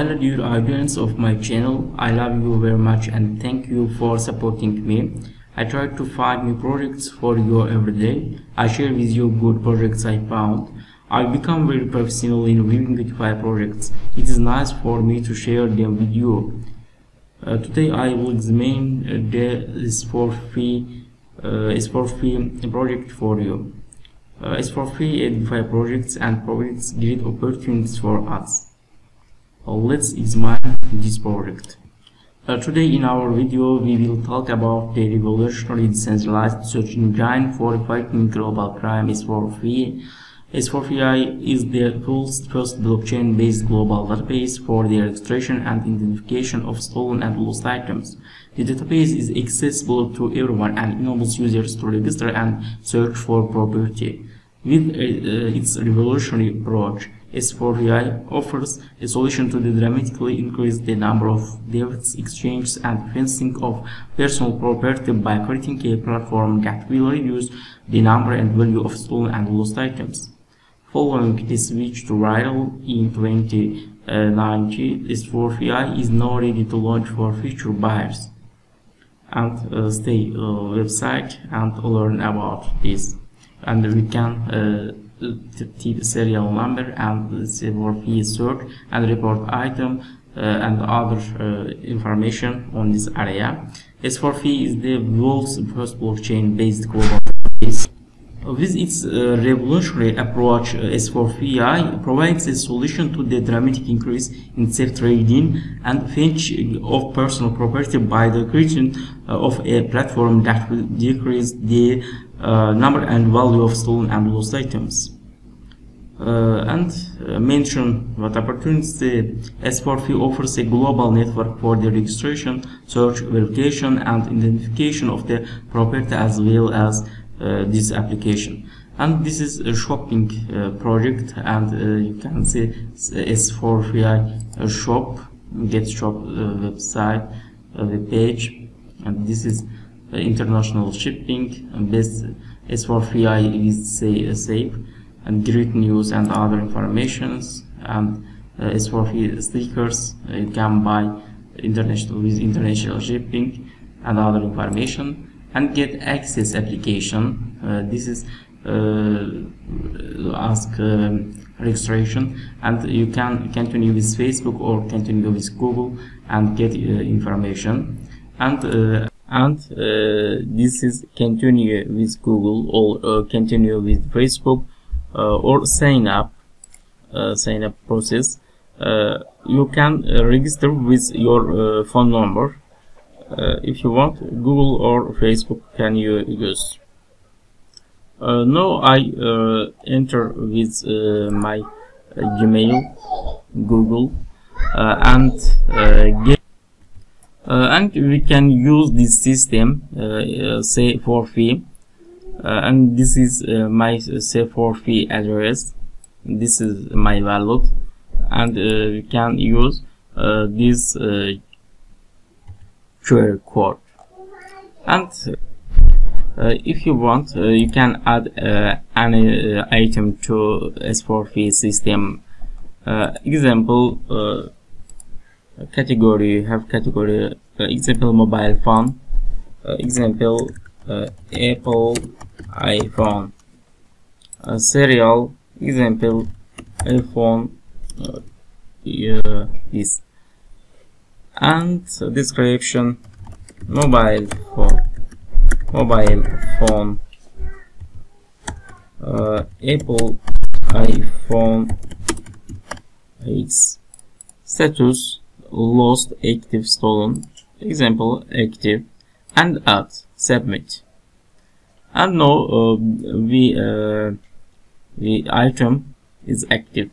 hello dear audience of my channel. I love you very much and thank you for supporting me. I try to find new projects for you every day. I share with you good projects I found. I become very professional in reviewing projects. It is nice for me to share them with you. Uh, today I will examine uh, the free uh, is for free project for you. Uh, for free edify projects and provides great opportunities for us. uh, let's examine this project. Uh, today in our video we will talk about the revolutionary decentralized search engine for fighting global crime S4FE. S4FE is the world's first blockchain-based global database for the registration and identification of stolen and lost items. The database is accessible to everyone and enables users to register and search for property. With uh, uh its revolutionary approach, S4FE offers a solution to dramatically increase the number of debts, exchanges, and fencing of personal property by creating a platform that will reduce the number and value of stolen and lost items. Following the switch to RIDL in 2019, S4FE is now ready to launch for future buyers. And uh, stay uh, website and learn about this. And we can uh, the serial number and the fee search and report item uh, and other uh, information on this area. S4FE is the world's first blockchain-based global database. With its uh, revolutionary approach, uh, S4FE provides a solution to the dramatic increase in safe trading and fetching of personal property by the creation uh, of a platform that will decrease the number and value of stolen and lost items. Uh, and uh, mention what opportunities the S4FE offers a global network for the registration, search, verification, and identification of the property as well as uh, this application. And this is a shopping uh, project, and uh, you can see S4FE shop, get shop website, web page, and this is international shipping, best S4FE is say, safe and great news and other informations and uh, as for stickers uh, you can buy international with international shipping and other information and get access application. Uh, this is uh, ask um, registration and you can continue with Facebook or continue with Google and get uh, information. And uh, and this is continue with Google or continue with Facebook uh, or sign up uh, sign up process. Uh, you can register with your phone number if you want Google or Facebook can you use. Uh, now I uh, enter with uh, my Gmail, Google, and get, and we can use this system say for free uh, and this is uh, my S4FE address. This is my wallet. And uh, we can use this QR code. And uh, if you want uh, you can add uh, any item to S4FE system. Example category have category example mobile phone example Apple iPhone serial example iPhone uh, this. And description mobile phone mobile phone uh, Apple iPhone X status lost active stolen example active and add submit. And now uh, we uh, the item is active.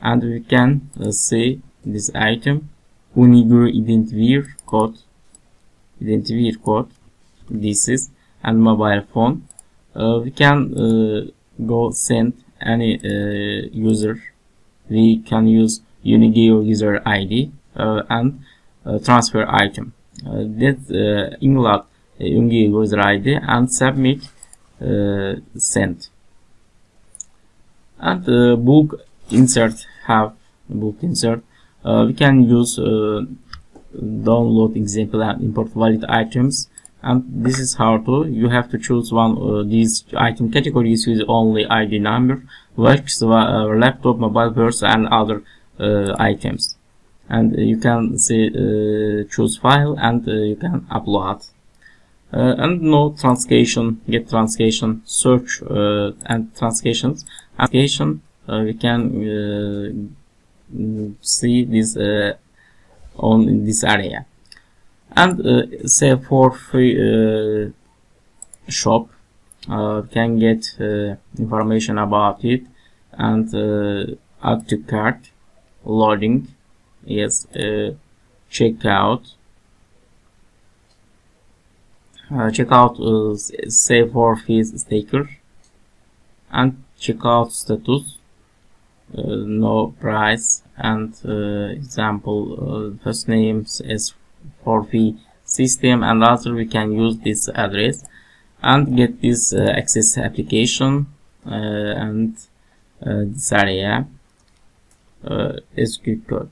And we can uh, say this item unique identifier code identifier code this is and mobile phone. Uh, we can uh, go send any uh, user. We can use unique user id and transfer item. That uh, include unique user ID and submit uh, send and uh, book insert have book insert. We can use download example and import valid items. And this is how to you have to choose one uh, these item categories with only id number works uh, laptop mobile purse and other uh, items and you can see uh, choose file and uh, you can upload. Uh, and no translation get translation search and translations. Application we can see this on this area. And uh, say for free uh, shop uh, can get information about it and add to cart loading checkout uh, check out uh, save for fees sticker and checkout status. Uh, no price and uh, example uh, first names is for fee system and also we can use this address and get this uh, access application and this area SQL code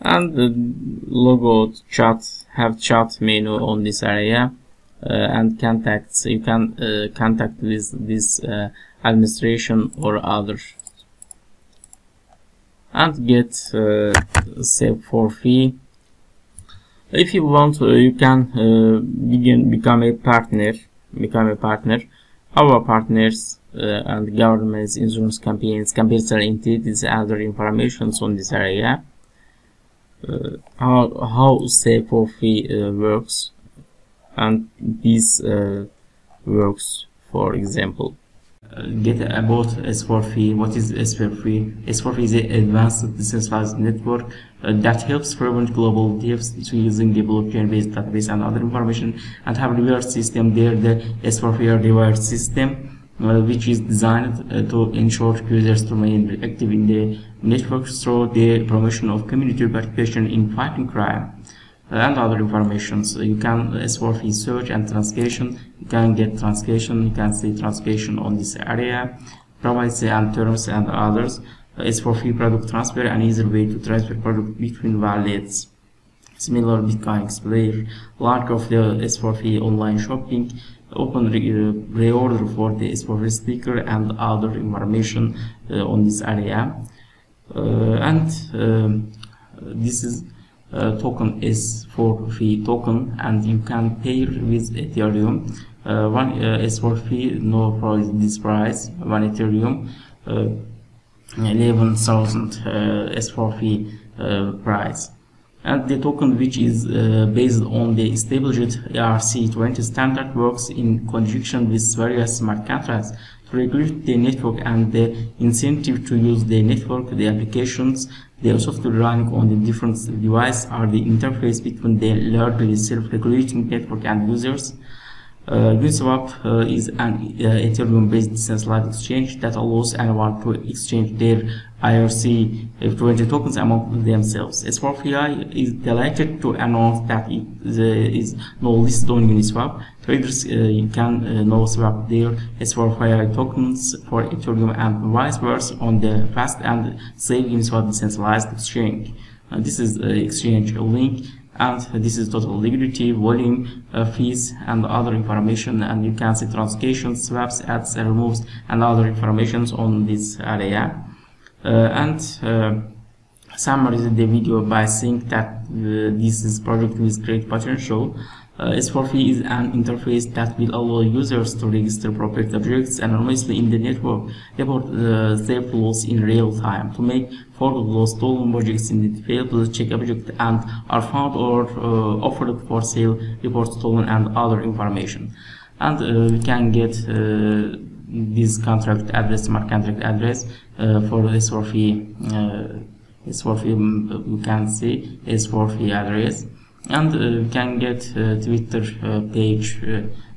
and the logo chat have chat menu on this area uh, and contacts you can uh, contact with this uh, administration or others. And get save for fee if you want you can begin become a partner become a partner. Our partners uh, and governments insurance campaigns computer entities other informations on this area uh, how how save for fee uh, works and this uh, works for example uh, get about S4FE. What is S4FE? S4FE is an advanced decentralized network uh, that helps prevent global thefts using the blockchain-based database and other information and have reward system there, the S4FE reward system, which is designed to ensure users to remain active in the network through the promotion of community participation in fighting crime and other informations. You can as for search and translation you can get translation you can see translation on this area privacy and terms and others. As for fee product transfer an easier way to transfer product between wallets. Similar bitcoin explainer launch of the s4f online shopping open uh, reorder for the s4f sticker and other information uh, on this area. Uh, and um, this is uh, token is for fee token and you can pay with ethereum. Uh, one uh, is for no price this price one ethereum uh, 11000 uh, is for fee price and the token which is uh, based on the established ERC20 standard works in conjunction with various smart contracts to regulate the network and the incentive to use the network, the applications, the software running on the different devices are the interface between the largely self-regulating network and users. Uh, Uniswap uh, is an uh, Ethereum-based decentralized exchange that allows anyone to exchange their ERC20 tokens among themselves. S4FE is delighted to announce that it is now listed on Uniswap. Traders uh, can uh, now swap their S4FE tokens for Ethereum and vice versa on the fast and safe Uniswap decentralized exchange. Uh, this is the exchange link and this is total liquidity, volume, uh, fees, and other information. And you can see transaction, swaps, adds, removes, and other informations on this area. Uh, and uh, summarize the video by saying that uh, this is project with great potential uh, S4FE is an interface that will allow users to register property objects anonymously in the network, report uh, their flows in real time, to make forward lost stolen objects in the failed check object and are found or uh, offered for sale, report stolen and other information. And uh, we can get this contract address, smart contract address uh, for S4FE. S4FE um, we can see S4FE address and uh, you can get uh, Twitter uh, page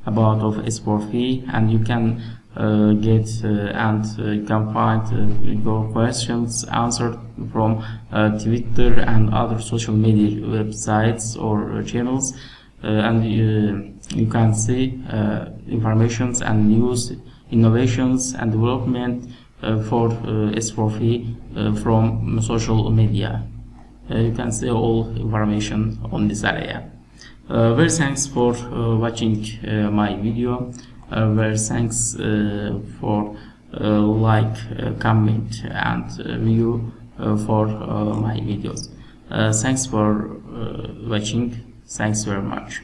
about of S4FE and you can uh, get uh, and uh, you can find your questions answered from Twitter and other social media websites or channels and you can see informations and news innovations and development Uh, for uh, S4FE uh, from social media. You can see all information on this area. Uh, very thanks for uh, watching uh, my video. Very thanks for like comment and view for my videos. Thanks for watching. Thanks very much